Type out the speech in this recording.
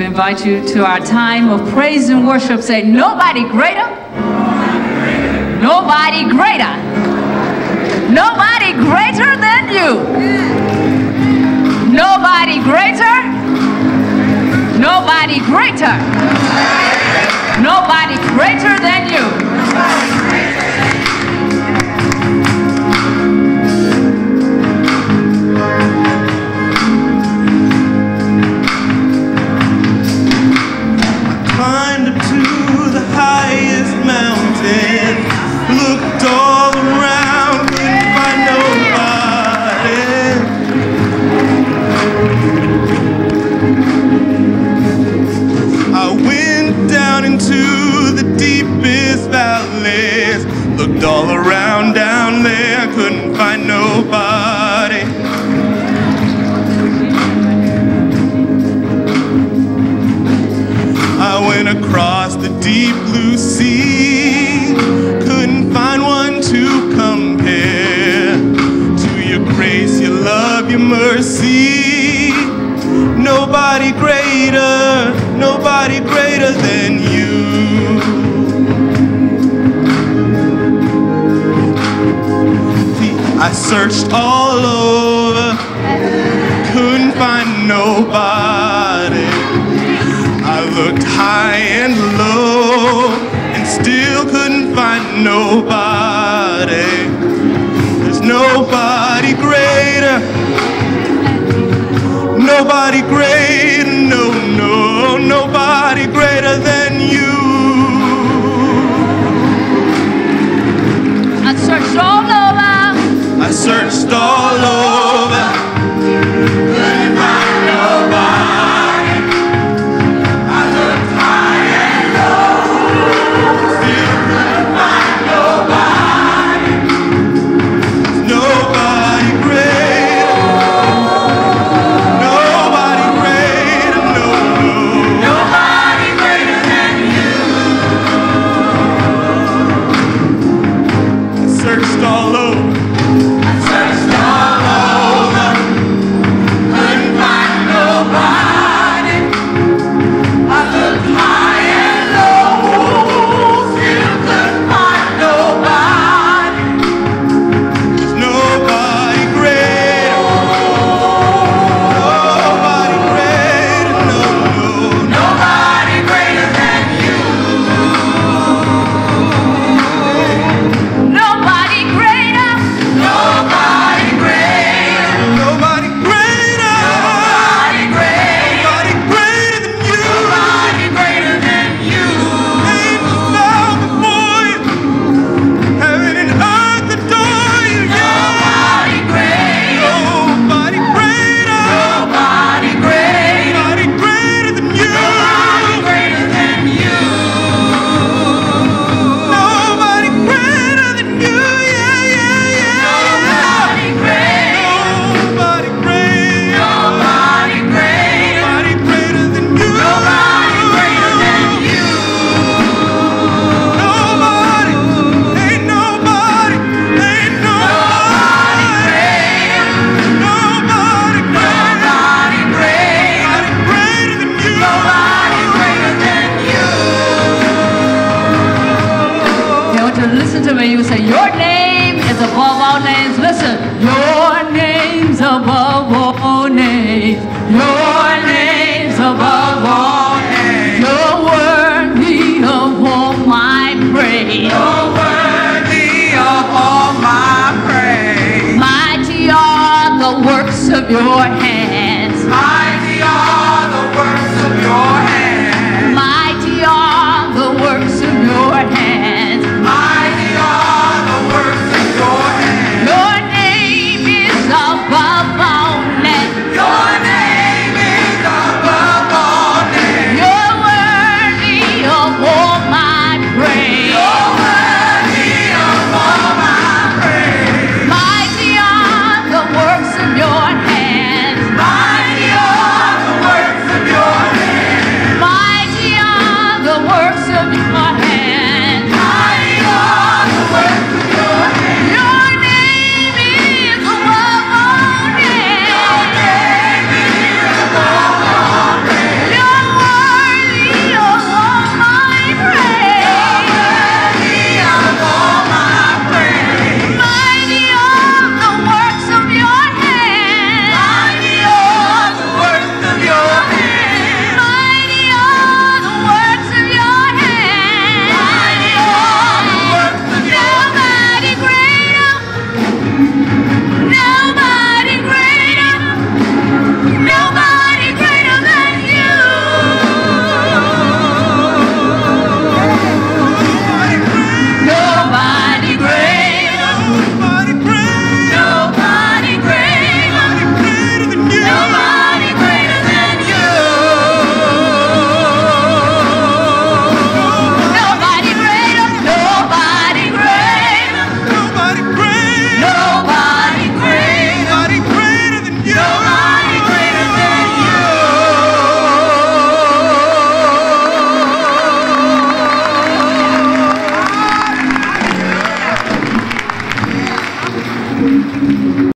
We invite you to our time of praise and worship. Say, nobody greater. Nobody greater. Nobody greater than you. Nobody greater. Nobody greater. Nobody greater than you. Mercy. Nobody greater, nobody greater than you. I searched all over, couldn't find nobody. I looked high and low and still couldn't find nobody. Nobody greater, no, no, nobody greater than you. I searched all over. I searched all over. I want you to listen to me. You say, Your name is above all names. Listen, Your name's above all names. Your name's above all names. You're worthy of all my praise. You're worthy of all my praise. Mighty are the works of your hands.